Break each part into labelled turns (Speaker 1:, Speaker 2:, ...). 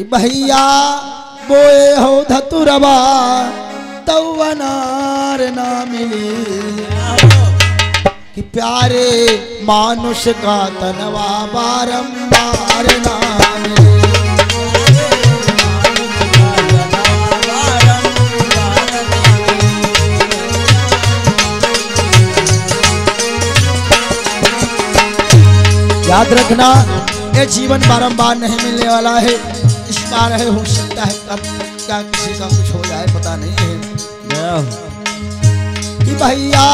Speaker 1: कि भैया बोए हो धतुरबा तौवनार ना मिली। कि प्यारे मानुष का तनवा बारंबार ना याद रखना, ये जीवन बारंबार नहीं मिलने वाला है। इस बार है हो सकता है कब क्या किसी का कुछ हो जाए पता नहीं है। कि भैया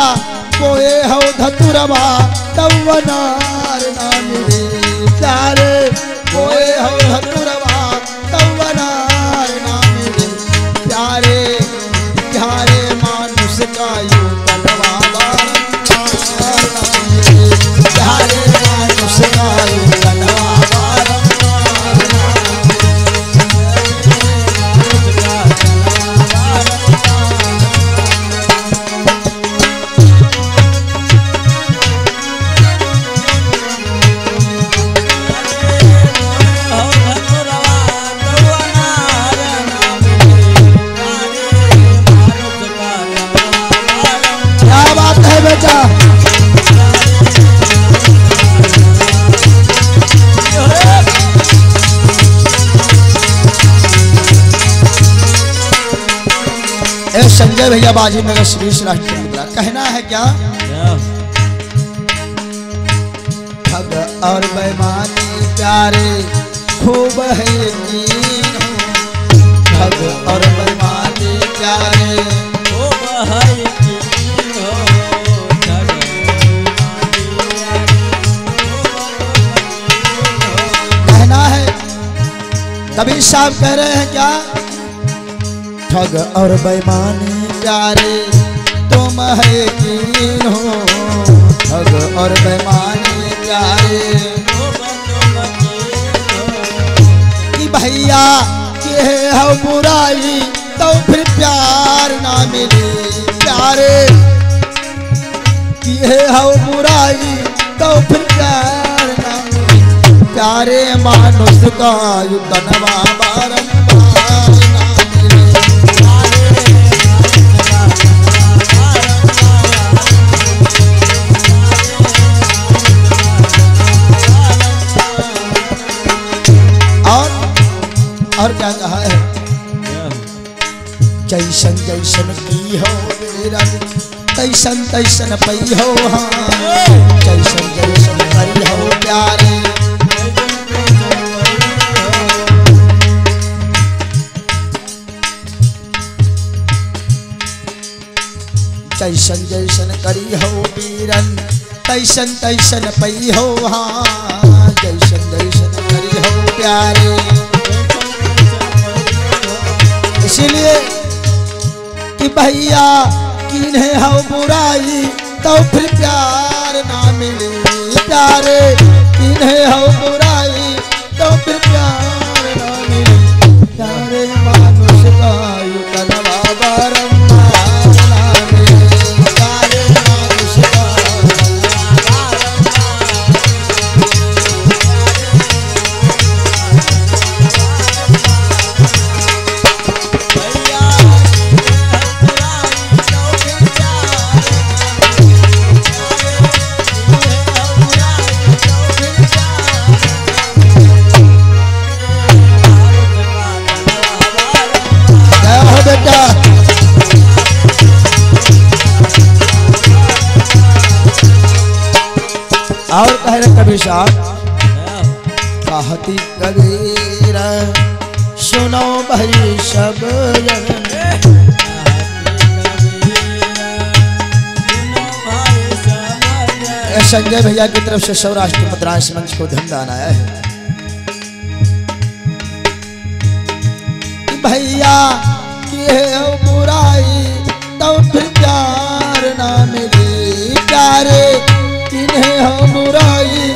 Speaker 1: कोए हो धतुरवा तवनार ना मिले प्यारे कोए हो धतुरबा संजय भैया बाजी नगर श्री राष्ट्र मुद्रा। कहना है क्या? ठग और बेमानी प्यारे, खूब है ठग और बेमानी प्यारे कहना है, कबीर साहब कह रहे हैं क्या? ठग और बेमानी प्यारे, तुम है हो। ठग और बेमानी प्यारे कि भैया, के हो बुराई तो फिर प्यार ना मिले। प्यारे, कि हो बुराई तो फिर प्यार ना मिले। प्यारे मानुष का युद्धनवा बारंबार और क्या कहा है। जैसन जैसन की हो तैसन तैसन पई हो हाँ। जैसन जैसन पई हो प्यारे। जैसन जैसन करी हो पीरन तैसन तैसन पई हो हाँ। जैसन जैसन करी हो प्यारे। इसीलिए कि भैया किन्हें हो बुराई तो फिर प्यार ना मिले। प्यारे, किन्हें हो बुराई तो फिर प्यार साहब कहती कबीर, सुनो भाई सब संजय भैया की तरफ़ से सौराष्ट्र मद्रास मंच को धनदान आया है। भैया के बुराई तो फिर प्यार ना मिले। प्यारे, किन्हें हो बुराई